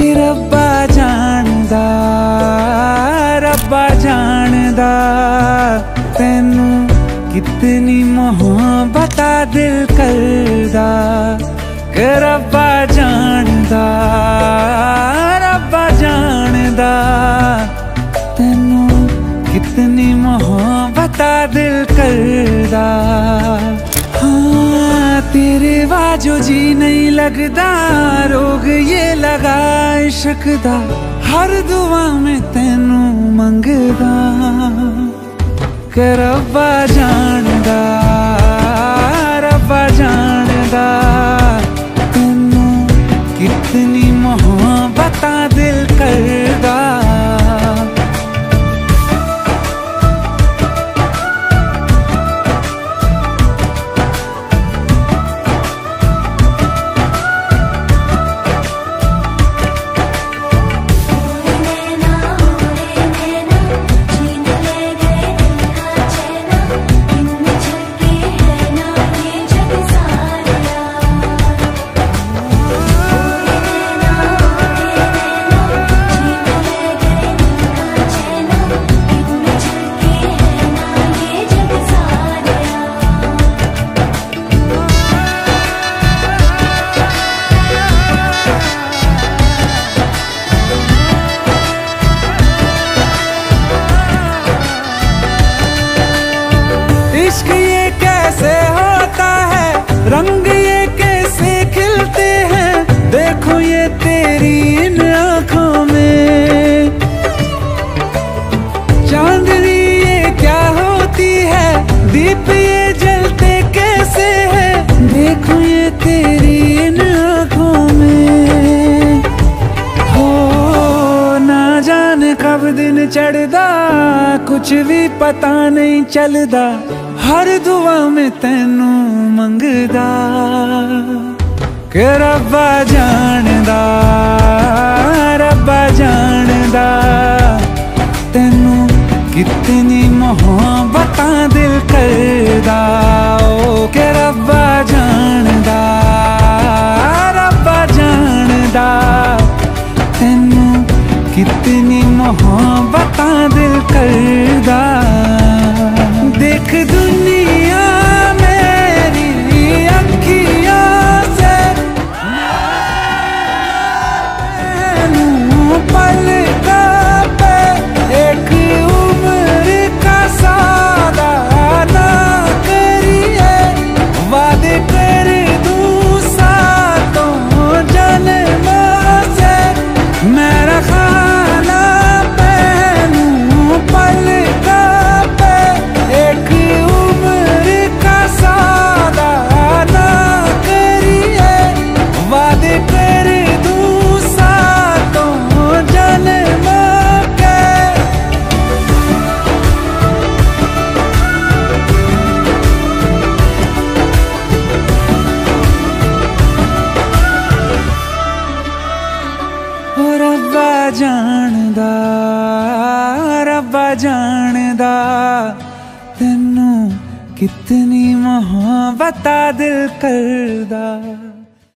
ਕਿ ਰੱਬਾ ਜਾਣਦਾ ਰੱਬਾ ਜਾਣਦਾ। ਤੈਨੂੰ ਕਿਤਨੀ ਮੁਹੱਬਤ ਆ ਦਿਲ ਕਰਦਾ, ਕਿ ਰੱਬਾ ਜਾਣਦਾ ਰੱਬਾ ਜਾਣਦਾ। ਤੈਨੂੰ ਕਿਤਨੀ ਮੁਹੱਬਤ ਆ ਦਿਲ ਕਰਦਾ। ਤੇਰੇ ਵਾਜੋ ਜੀ ਨਹੀਂ ਲੱਗਦਾ, ਰੋਗ ਇਹ ਲਗਾ ਇਸ਼ਕ ਦਾ ਹਰ ਦੁਆ ਮੈਂ ਤੈਨੂੰ ਮੰਗਦਾ। ਕਰਬਾ ਜਾਣਦਾ। ਦਿਨ ਕਬ ਦਿਨ ਚੜਦਾ ਕੁਛ ਵੀ ਪਤਾ ਨਹੀਂ ਚੱਲਦਾ, ਹਰ ਦੁਆ ਮੈਂ ਤੈਨੂੰ ਮੰਗਦਾ। ਕਿ ਰੱਬਾ ਜਾਣਦਾ ਰੱਬਾ ਜਾਣਦਾ, ਤੈਨੂੰ ਕਿਤਨੀ ਮੁਹੱਬਤਾਂ ਦਿਲ ਕਰਦਾ। ਓ ਕਿ ਰੱਬਾ ਜਾਣ ਦੇਖ ਦੁਨੀਆ ਜਾਣਦਾ। ਤੈਨੂੰ ਕਿਤਨੀ ਮੁਹੱਬਤ ਦਿਲ ਕਰਦਾ।